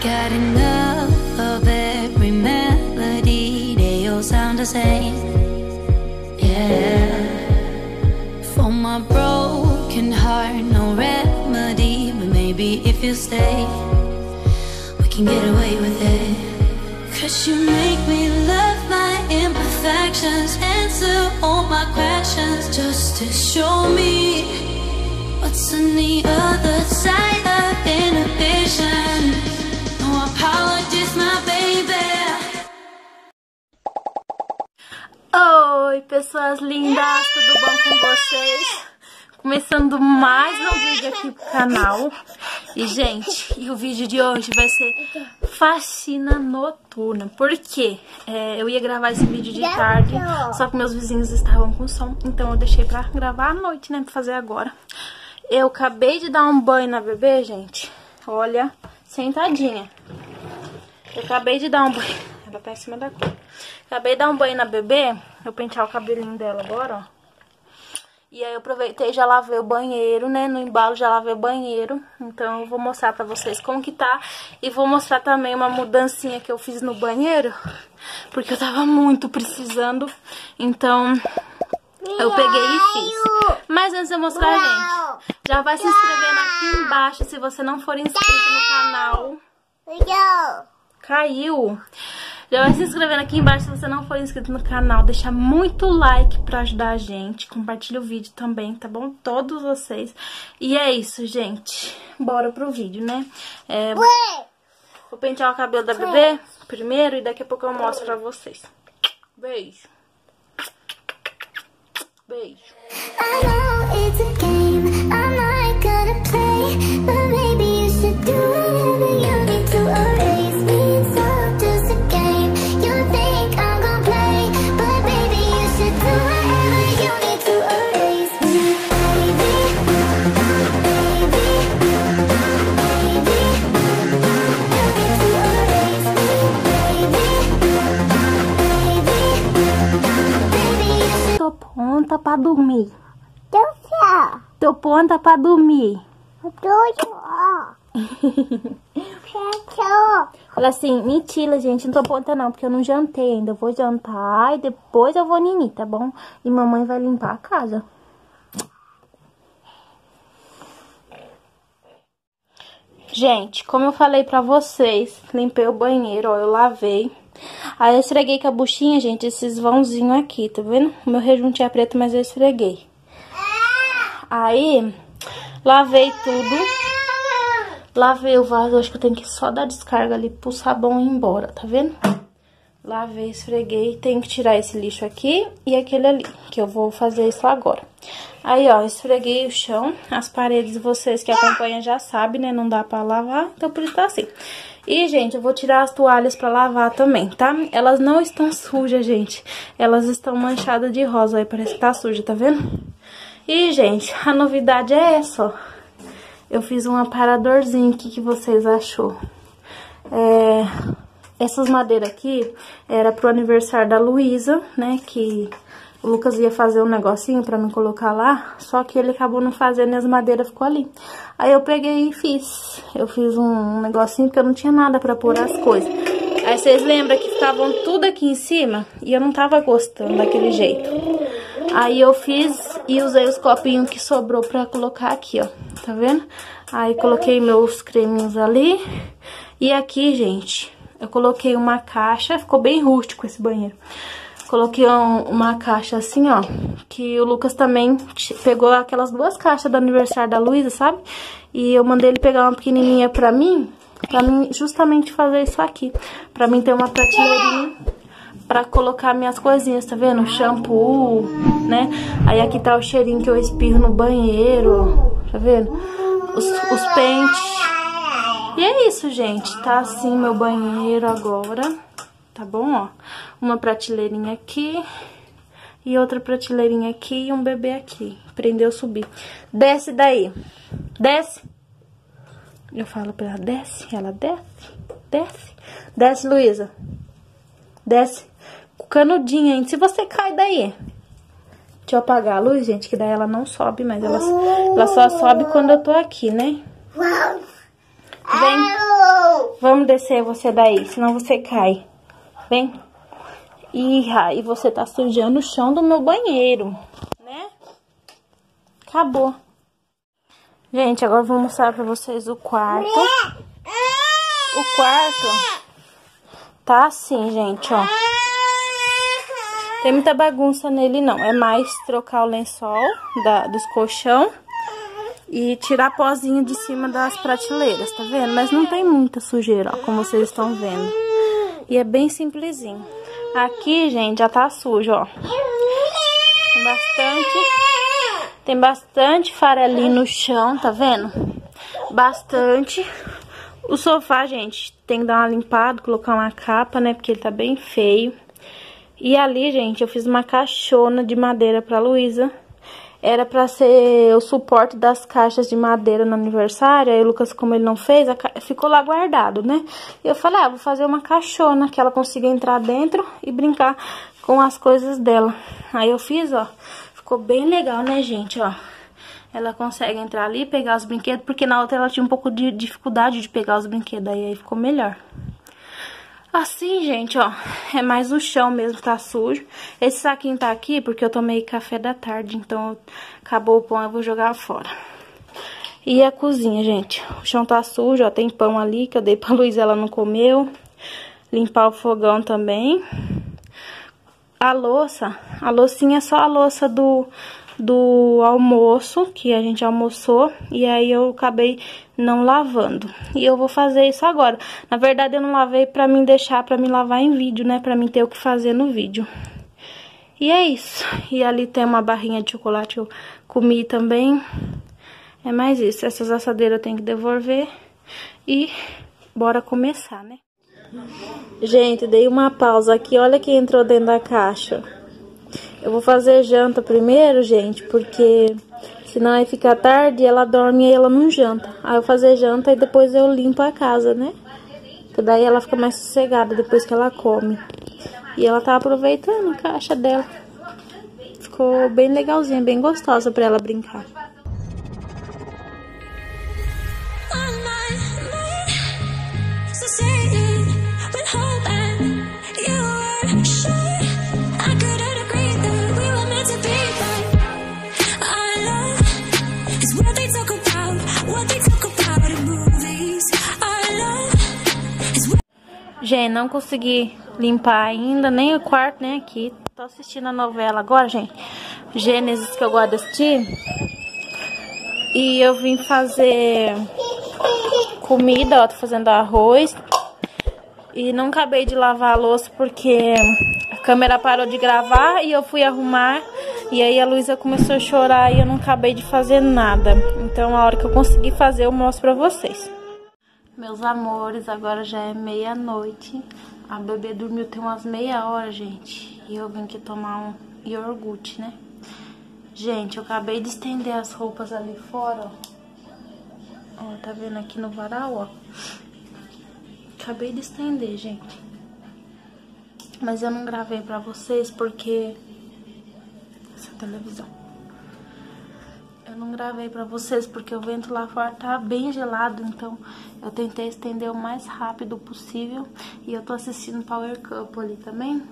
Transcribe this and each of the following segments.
got enough of every melody. They all sound the same. Yeah. For my broken heart, no remedy. But maybe if you stay, we can get away with it. Cause you make me love my imperfections, answer all my questions just to show me what's on the other side Oi, pessoas lindas, tudo bom com vocês? Começando mais um vídeo aqui pro canal. E, gente, e o vídeo de hoje vai ser faxina noturna. Por quê? É, eu ia gravar esse vídeo de tarde, só que meus vizinhos estavam com som, então eu deixei pra gravar à noite, né, pra fazer agora. Eu acabei de dar um banho na bebê, gente. Olha, sentadinha. Eu acabei de dar um banho. Ela tá em cima da cama. Acabei de dar um banho na bebê. Eu pentear o cabelinho dela agora, ó. E aí eu aproveitei e já lavei o banheiro, né? No embalo já lavei o banheiro. Então eu vou mostrar pra vocês como que tá. E vou mostrar também uma mudancinha que eu fiz no banheiro. Porque eu tava muito precisando. Então eu peguei e fiz. Mas antes de eu mostrar, gente, já vai se inscrevendo aqui embaixo se você não for inscrito no canal. Caiu. Já vai se inscrevendo aqui embaixo se você não for inscrito no canal. Deixa muito like pra ajudar a gente. Compartilha o vídeo também, tá bom? Todos vocês. E é isso, gente. Bora pro vídeo, né? É, vou pentear o cabelo da bebê primeiro e daqui a pouco eu mostro pra vocês. Beijo. Beijo. I know it's a game, I'm not gonna play, pronta pra dormir. Don't stop. Tô pronta pra dormir. Fala assim, mentira, gente, não tô pronta não, porque eu não jantei ainda. Eu vou jantar e depois eu vou nini, tá bom? E mamãe vai limpar a casa. Gente, como eu falei pra vocês, limpei o banheiro, ó, eu lavei. Aí eu esfreguei com a buchinha, gente, esses vãozinhos aqui, tá vendo? O meu rejunte é preto, mas eu esfreguei. Aí, lavei tudo. Lavei o vaso, acho que eu tenho que só dar descarga ali pro sabão ir embora, tá vendo? Lavei, esfreguei, tenho que tirar esse lixo aqui e aquele ali, que eu vou fazer isso agora. Aí, ó, esfreguei o chão, as paredes vocês que acompanham já sabem, né? Não dá pra lavar, então por isso tá assim. E, gente, eu vou tirar as toalhas pra lavar também, tá? Elas não estão sujas, gente. Elas estão manchadas de rosa, aí parece que tá suja, tá vendo? E, gente, a novidade é essa, ó. Eu fiz um aparadorzinho, o que, que vocês achou? É, essas madeiras aqui era pro aniversário da Luísa, né? Que o Lucas ia fazer um negocinho pra me colocar lá, só que ele acabou não fazendo e as madeiras ficou ali. Aí eu peguei e fiz. Eu fiz um negocinho porque eu não tinha nada pra pôr as coisas. Aí vocês lembram que ficavam tudo aqui em cima e eu não tava gostando daquele jeito. Aí eu fiz e usei os copinhos que sobrou pra colocar aqui, ó. Tá vendo? Aí coloquei meus creminhos ali. E aqui, gente, eu coloquei uma caixa. Ficou bem rústico esse banheiro. Coloquei um- uma caixa assim, ó. Que o Lucas também pegou aquelas duas caixas do aniversário da Luísa, sabe? E eu mandei ele pegar uma pequenininha pra mim. Pra mim justamente fazer isso aqui. Pra mim ter uma prateleirinha pra colocar minhas coisinhas, tá vendo? Shampoo, né? Aí aqui tá o cheirinho que eu espirro no banheiro, ó. tá vendo? Os, os pentes. E é isso, gente. Tá assim meu banheiro agora, tá bom, ó? Uma prateleirinha aqui e outra prateleirinha aqui e um bebê aqui. Prendeu subir. Desce daí. Desce. Eu falo pra ela, desce. Ela desce. Desce. Desce, Luísa. Desce. Com canudinho ainda. Se você cai daí. Deixa eu apagar a luz, gente, que daí ela não sobe, mas ela, ela só sobe quando eu tô aqui, né? Vem. Vamos descer você daí, senão você cai. Vem. Ih, e você tá sujando o chão do meu banheiro, né? Acabou. Gente, agora vou mostrar pra vocês o quarto. O quarto tá assim, gente, ó. Tem muita bagunça nele, não. É mais trocar o lençol da, dos colchão e tirar pozinho de cima das prateleiras, tá vendo? Mas não tem muita sujeira, ó, como vocês estão vendo. E é bem simplesinho. Aqui, gente, já tá sujo, ó. Tem bastante... Tem bastante farelinho no chão, tá vendo? Bastante. O sofá, gente, tem que dar uma limpada, colocar uma capa, né? Porque ele tá bem feio. E ali, gente, eu fiz uma caixona de madeira pra Luísa. Era pra ser o suporte das caixas de madeira no aniversário. Aí o Lucas, como ele não fez, ficou lá guardado, né? Eu falei, ah, vou fazer uma caixona que ela consiga entrar dentro e brincar com as coisas dela. Aí eu fiz, ó. Ficou bem legal, né, gente, ó. Ela consegue entrar ali e pegar os brinquedos, porque na outra ela tinha um pouco de dificuldade de pegar os brinquedos. Aí, aí ficou melhor. Assim, gente, ó, é mais o chão mesmo tá sujo. Esse saquinho tá aqui porque eu tomei café da tarde, então acabou o pão, eu vou jogar fora. E a cozinha, gente, o chão tá sujo, ó, tem pão ali que eu dei pra Luiz, ela não comeu. Limpar o fogão também. A louça, a loucinha é só a louça do, do almoço, que a gente almoçou, e aí eu acabei não lavando. E eu vou fazer isso agora. Na verdade, eu não lavei pra mim deixar pra me lavar em vídeo, né? Pra mim ter o que fazer no vídeo. E é isso. E ali tem uma barrinha de chocolate que eu comi também. É mais isso. Essas assadeiras eu tenho que devolver. E bora começar, né? Gente, dei uma pausa aqui. Olha quem entrou dentro da caixa. Eu vou fazer janta primeiro, gente, porque senão aí fica tarde, ela dorme e ela não janta. Aí eu fazer janta e depois eu limpo a casa, né? Que daí ela fica mais sossegada depois que ela come. E ela tá aproveitando a caixa dela. Ficou bem legalzinha, bem gostosa pra ela brincar. Gente, não consegui limpar ainda, nem o quarto, nem aqui. Tô assistindo a novela agora, gente. Gênesis, que eu gosto de assistir. E eu vim fazer comida, ó, tô fazendo arroz. E não acabei de lavar a louça porque a câmera parou de gravar e eu fui arrumar. E aí a Luísa começou a chorar e eu não acabei de fazer nada. Então a hora que eu conseguir fazer eu mostro pra vocês. Meus amores, agora já é meia-noite. A bebê dormiu tem umas meia hora, gente. E eu vim aqui tomar um iogurte, né? Gente, eu acabei de estender as roupas ali fora, ó. Ó, tá vendo aqui no varal, ó. Acabei de estender, gente. Mas eu não gravei pra vocês porque... Essa televisão não gravei pra vocês porque o vento lá fora tá bem gelado, então eu tentei estender o mais rápido possível. E eu tô assistindo Power Cup ali também,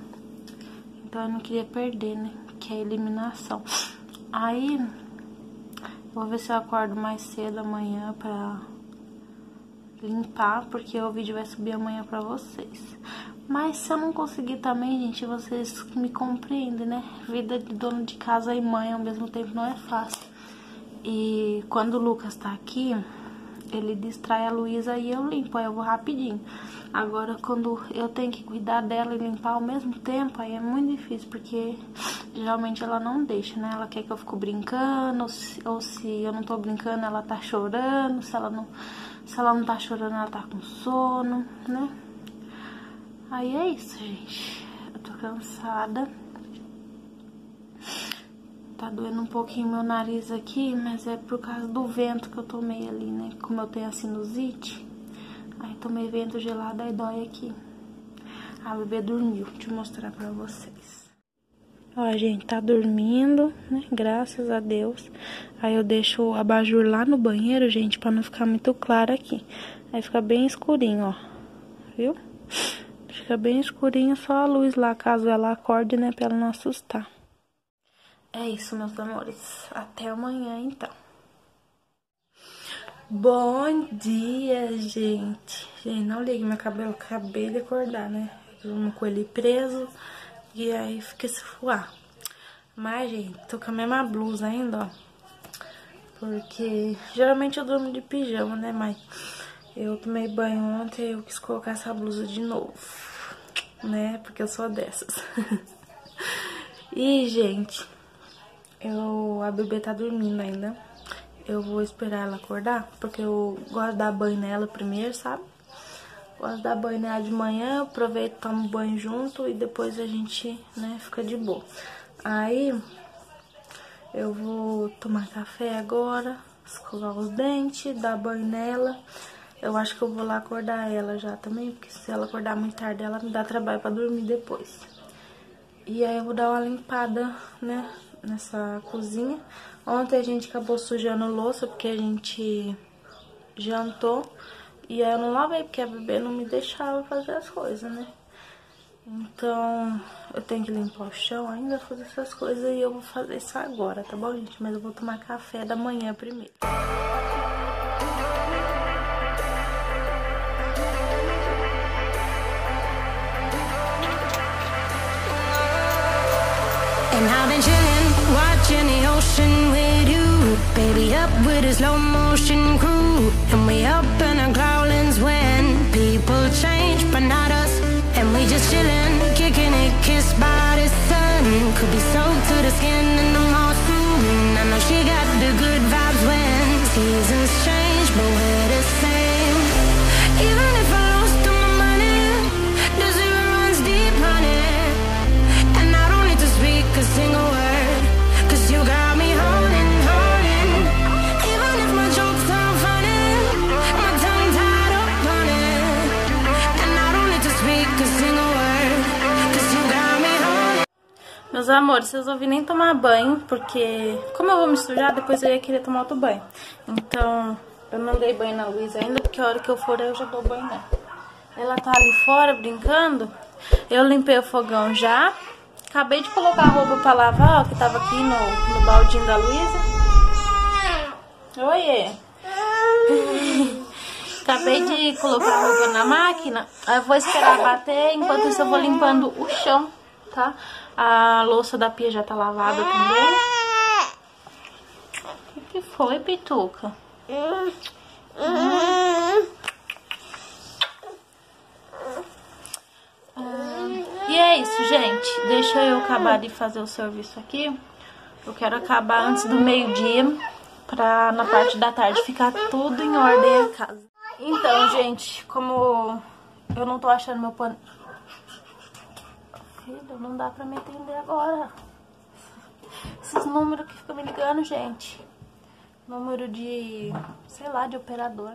então eu não queria perder, né, que é a eliminação. Aí, vou ver se eu acordo mais cedo amanhã pra limpar, porque o vídeo vai subir amanhã pra vocês. Mas se eu não conseguir também, gente, vocês me compreendem, né? Vida de dono de casa e mãe ao mesmo tempo não é fácil. E quando o Lucas tá aqui, ele distrai a Luísa e eu limpo, aí eu vou rapidinho. Agora, quando eu tenho que cuidar dela e limpar ao mesmo tempo, aí é muito difícil, porque geralmente ela não deixa, né? Ela quer que eu fico brincando, ou se, ou se eu não tô brincando, ela tá chorando, se ela não, se ela não tá chorando, ela tá com sono, né? Aí é isso, gente. Eu tô cansada. Tá doendo um pouquinho meu nariz aqui, mas é por causa do vento que eu tomei ali, né? Como eu tenho a sinusite, aí tomei vento gelado, aí dói aqui. A bebê dormiu, deixa eu mostrar pra vocês. Ó, gente, tá dormindo, né? Graças a Deus. Aí eu deixo o abajur lá no banheiro, gente, pra não ficar muito claro aqui. Aí fica bem escurinho, ó. Viu? Fica bem escurinho, só a luz lá, caso ela acorde, né? Pra ela não assustar. É isso, meus amores. Até amanhã, então. Bom dia, gente. Gente, não ligue meu cabelo, acabei de acordar, né? Eu com ele preso e aí fiquei se fuar. Mas, gente, tô com a mesma blusa ainda, ó. Porque geralmente eu durmo de pijama, né? Mas eu tomei banho ontem e eu quis colocar essa blusa de novo, né? Porque eu sou dessas. e, gente, eu, a bebê tá dormindo ainda. Eu vou esperar ela acordar, porque eu gosto de dar banho nela primeiro, sabe? Gosto de dar banho nela de manhã, aproveito, tomo banho junto e depois a gente, né, fica de boa. Aí, eu vou tomar café agora, escovar os dentes, dar banho nela. Eu acho que eu vou lá acordar ela já também, porque se ela acordar muito tarde, ela me dá trabalho pra dormir depois. E aí eu vou dar uma limpada, né, nessa cozinha. Ontem a gente acabou sujando louça porque a gente jantou. E aí eu não lavei porque a bebê não me deixava fazer as coisas, né? Então, eu tenho que limpar o chão ainda, fazer essas coisas e eu vou fazer isso agora, tá bom, gente? Mas eu vou tomar café da manhã primeiro. And I've been chilling, slow motion crew. And we up in our growlings when people change, but not us. And we just chilling, kicking it, kissed by the sun. Could be soaked to the skin in the moss soon. I know she got the good vibes when seasons change, but we're the same. Meus amores, vocês ouviram nem tomar banho, porque como eu vou me sujar, depois eu ia querer tomar outro banho. Então, eu não dei banho na Luísa ainda, porque a hora que eu for eu já dou banho nela. Ela tá ali fora brincando, eu limpei o fogão já. Acabei de colocar a roupa pra lavar, ó, que tava aqui no, no baldinho da Luísa. Oiê! Acabei de colocar a roupa na máquina. Eu vou esperar bater, enquanto isso eu vou limpando o chão, tá? A louça da pia já tá lavada também. O que foi, Pituca? Ah, e é isso, gente. Deixa eu acabar de fazer o serviço aqui. Eu quero acabar antes do meio-dia, pra na parte da tarde ficar tudo em ordem a casa. Então, gente, como eu não tô achando meu pano... Não dá pra me atender agora. Esses números que ficam me ligando, gente. Número de, sei lá, de operador.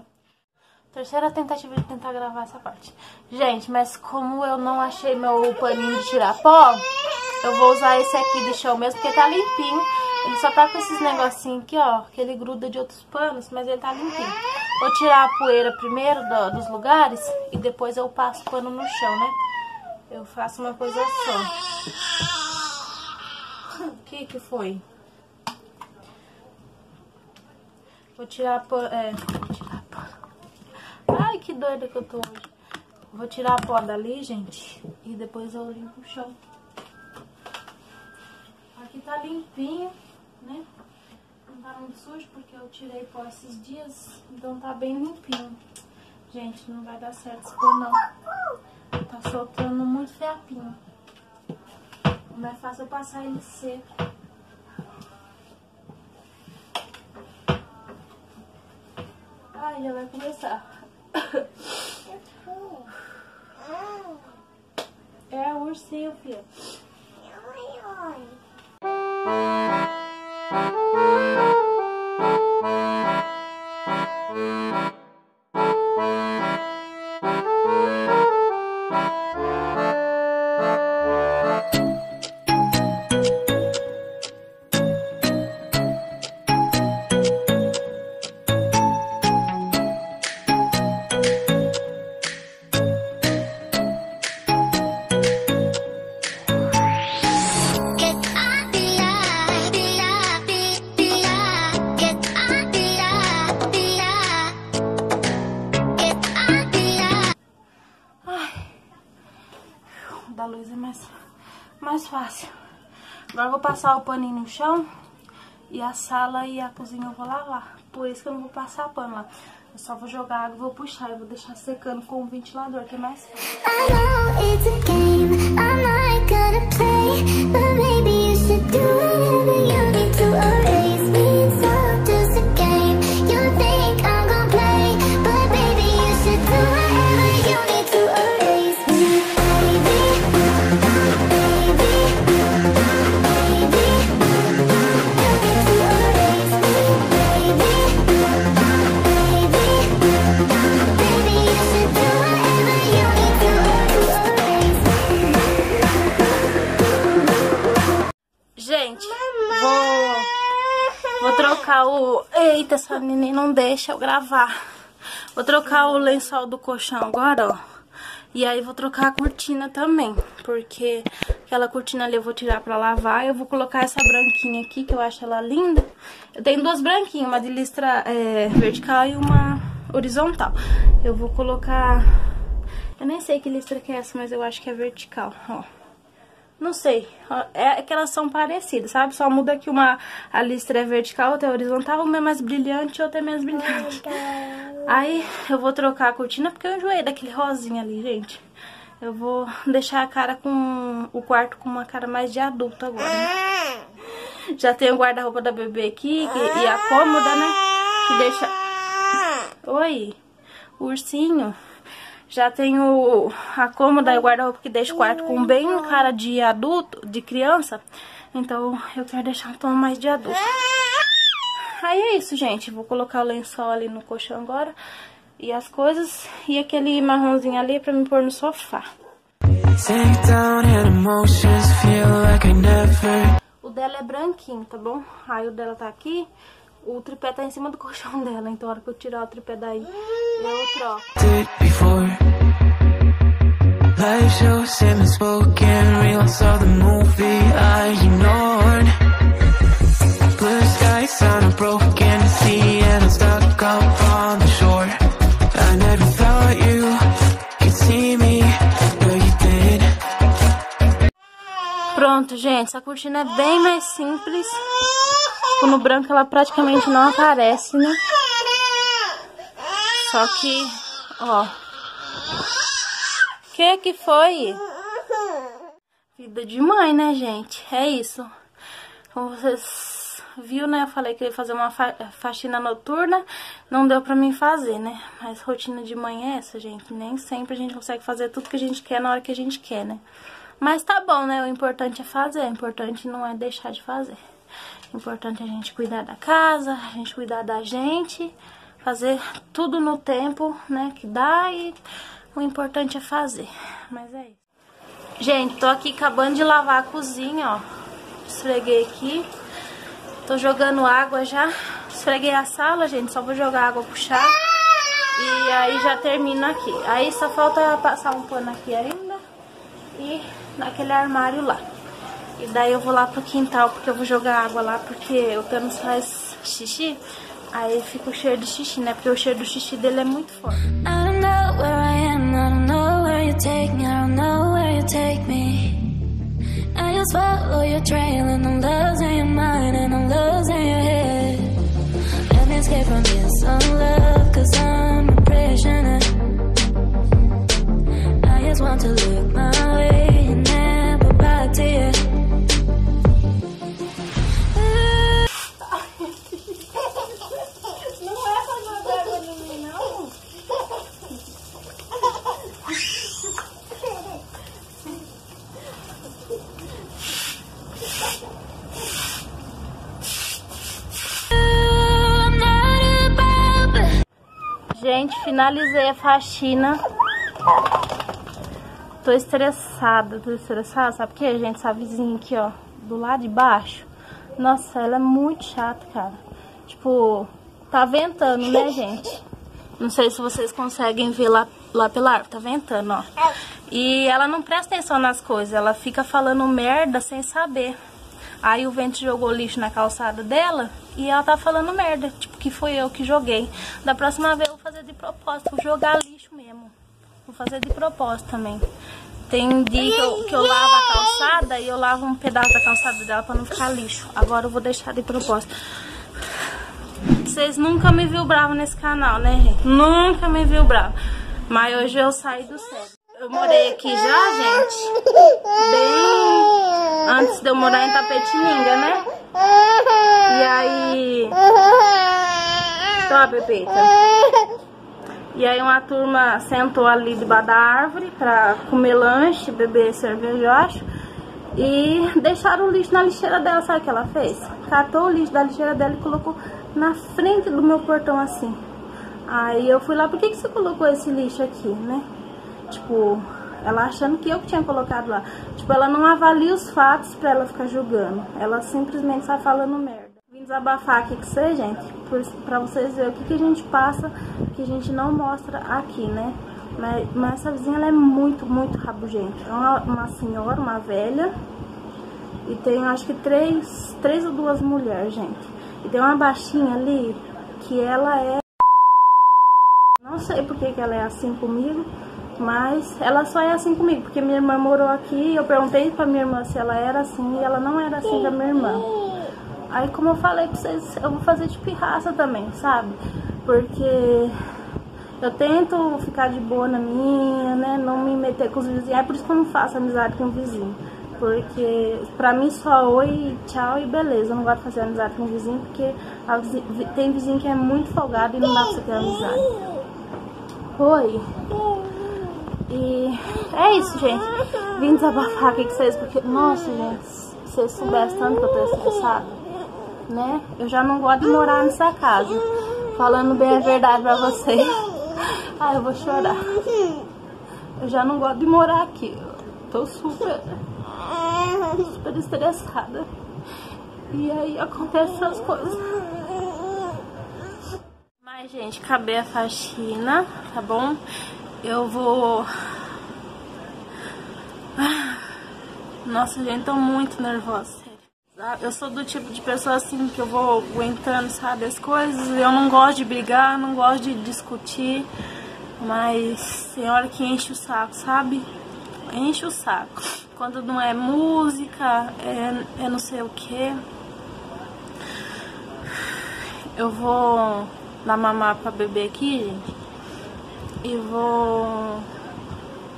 Terceira tentativa de tentar gravar essa parte. Gente, mas como eu não achei meu paninho de tirar pó, eu vou usar esse aqui do chão mesmo, porque tá limpinho. Ele só tá com esses negocinhos aqui, ó, que ele gruda de outros panos, mas ele tá limpinho. Vou tirar a poeira primeiro do- dos lugares e depois eu passo o pano no chão, né? Eu faço uma coisa só. O que que foi? Vou tirar a pó... É, tirar. Ai, que doida que eu tô hoje. Vou tirar a pó dali, gente, e depois eu limpo o chão. Aqui tá limpinho, né? Não tá muito sujo porque eu tirei pó esses dias, então tá bem limpinho. Gente, não vai dar certo esse pó não. Tá soltando muito fiapinho. O mais fácil é passar ele seco. Ai, já vai começar. É o ursinho, filho. da mais fácil. Agora eu vou passar o paninho no chão e a sala e a cozinha eu vou lavar. Por isso que eu não vou passar pano lá. Eu só vou jogar água e vou puxar. Eu vou deixar secando com o ventilador, que é mais fácil. I Eita, essa neném não deixa eu gravar. Vou trocar o lençol do colchão agora, ó. E aí vou trocar a cortina também, porque aquela cortina ali eu vou tirar pra lavar. Eu vou colocar essa branquinha aqui, que eu acho ela linda. Eu tenho duas branquinhas, uma de listra é, vertical e uma horizontal. Eu vou colocar... Eu nem sei que listra que é essa, mas eu acho que é vertical, ó. Não sei, é que elas são parecidas, sabe? Só muda que uma a listra é vertical, outra é horizontal, uma é mais brilhante, outra é menos brilhante. Aí eu vou trocar a cortina porque eu enjoei daquele rosinha ali, gente. Eu vou deixar a cara com o quarto com uma cara mais de adulto agora. né? Já tem o guarda-roupa da bebê aqui que- e a cômoda, né? Que deixa. Oi, o ursinho. Já tenho a cômoda e o guarda-roupa que deixa o quarto com bem cara de adulto, de criança. Então eu quero deixar um tom mais de adulto. Aí é isso, gente. Vou colocar o lençol ali no colchão agora. E as coisas. E aquele marronzinho ali pra me pôr no sofá. O dela é branquinho, tá bom? Aí o dela tá aqui. O tripé tá em cima do colchão dela. Então a hora que eu tirar o tripé daí, eu troco. did before. Life shows him spoken reels of the movie I ignored. Blue skies on a broken sea and I'm stuck up on the shore. I never thought you could see me, but you did. Pronto, gente. Essa cortina é bem mais simples. No branco ela praticamente não aparece, né? Só que, ó. Que que foi? Vida de mãe, né, gente? É isso. Como vocês viu, né? Eu falei que eu ia fazer uma fa faxina noturna. Não deu pra mim fazer, né? Mas rotina de mãe é essa, gente. Nem sempre a gente consegue fazer tudo que a gente quer na hora que a gente quer, né? Mas tá bom, né? O importante é fazer. O importante não é deixar de fazer. O importante é a gente cuidar da casa, a gente cuidar da gente, fazer tudo no tempo, né, que dá e o importante é fazer. Mas é isso. Gente, tô aqui acabando de lavar a cozinha, ó. Esfreguei aqui. Tô jogando água já. Esfreguei a sala, gente, só vou jogar água pro chá. E aí já termino aqui. Aí só falta passar um pano aqui ainda e naquele armário lá. E daí eu vou lá pro quintal, porque eu vou jogar água lá, porque o Thanos faz xixi. Aí fica o cheiro de xixi, né? Porque o cheiro do xixi dele é muito forte. I don't know where I am, finalizei a faxina. Tô estressada, tô estressada. Sabe por quê, gente? Essa vizinha aqui, ó, do lado de baixo. Nossa, ela é muito chata, cara. Tipo, tá ventando, né, gente? Não sei se vocês conseguem ver lá, lá pela árvore. Tá ventando, ó. E ela não presta atenção nas coisas. Ela fica falando merda sem saber. Aí o vento jogou lixo na calçada dela e ela tá falando merda. Tipo, que foi eu que joguei. Da próxima vez eu fazer de propósito, vou jogar lixo mesmo. Vou fazer de propósito também. Tem dia que eu, que eu lavo a calçada e eu lavo um pedaço da calçada dela pra não ficar lixo. Agora eu vou deixar de propósito. Vocês nunca me viu bravo nesse canal, né, gente? Nunca me viu bravo. Mas hoje eu saí do sério. Eu morei aqui já, gente. Bem antes de eu morar em Tapetininga, né? E aí... Toma, Pepita. E aí uma turma sentou ali debaixo da árvore pra comer lanche, beber cerveja, eu acho. E deixaram o lixo na lixeira dela, sabe o que ela fez? Catou o lixo da lixeira dela e colocou na frente do meu portão assim. Aí eu fui lá, por que, que você colocou esse lixo aqui, né? Tipo, ela achando que eu que tinha colocado lá. Tipo, ela não avalia os fatos pra ela ficar julgando. Ela simplesmente sai falando merda. Desabafar aqui com você, gente, por, pra vocês verem o que, que a gente passa, que a gente não mostra aqui, né? Mas, mas essa vizinha, ela é muito, muito rabugenta. É uma, uma senhora, uma velha, e tem acho que três, três ou duas mulheres, gente. E tem uma baixinha ali, que ela é... Não sei por que, ela é assim comigo, mas ela só é assim comigo, porque minha irmã morou aqui eu perguntei pra minha irmã se ela era assim e ela não era assim com a minha irmã. Aí, como eu falei pra vocês, eu vou fazer de pirraça também, sabe? Porque eu tento ficar de boa na minha, né? Não me meter com os vizinhos. É por isso que eu não faço amizade com o vizinho. Porque pra mim só oi, tchau e beleza. Eu não gosto de fazer amizade com o vizinho, porque vizinha, tem vizinho que é muito folgado e não dá pra você ter amizade. Oi. E é isso, gente. Vim desabafar aqui com vocês, porque, nossa, gente, se vocês soubessem tanto que eu tô estressada, né? Eu já não gosto de morar nessa casa. Falando bem a verdade pra vocês. Ai, eu vou chorar. Eu já não gosto de morar aqui. Eu tô super, super estressada. E aí acontecem essas coisas. Mas, gente, acabei a faxina, tá bom? Eu vou... Nossa, gente, tô muito nervosa. Eu sou do tipo de pessoa assim que eu vou aguentando, sabe, as coisas. Eu não gosto de brigar, não gosto de discutir. Mas tem hora que enche o saco, sabe? Enche o saco. Quando não é música, é, é não sei o que. Eu vou dar mamar pra beber aqui, gente. E vou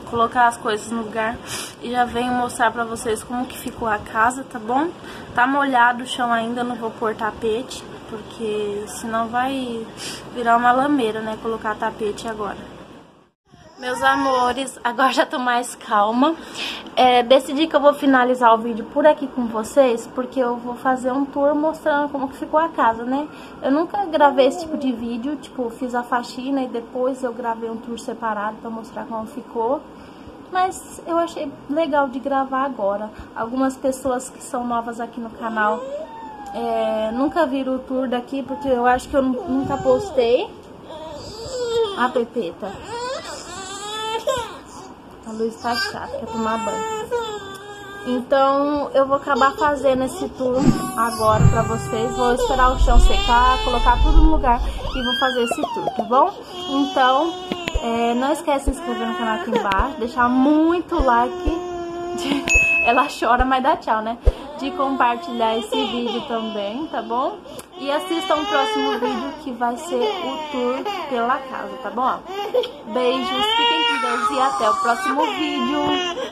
colocar as coisas no lugar e já venho mostrar pra vocês como que ficou a casa, tá bom? Tá molhado o chão ainda, não vou pôr tapete, porque senão vai virar uma lameira, né, colocar tapete agora. Meus amores, agora já tô mais calma. É, decidi que eu vou finalizar o vídeo por aqui com vocês, porque eu vou fazer um tour mostrando como que ficou a casa, né? Eu nunca gravei esse tipo de vídeo, tipo, fiz a faxina e depois eu gravei um tour separado pra mostrar como ficou. Mas eu achei legal de gravar agora. Algumas pessoas que são novas aqui no canal é, nunca viram o tour daqui, porque eu acho que eu nunca postei. A Pepeta. A luz tá chata, quer tomar banho. Então, eu vou acabar fazendo esse tour agora pra vocês. Vou esperar o chão secar, colocar tudo no lugar e vou fazer esse tour, tá bom? Então, é, não esquece de se inscrever no canal aqui embaixo, deixar muito like. De... Ela chora, mas dá tchau, né? De compartilhar esse vídeo também, tá bom? E assistam o próximo vídeo que vai ser o tour pela casa, tá bom? Beijos, fiquem com Deus e até o próximo vídeo.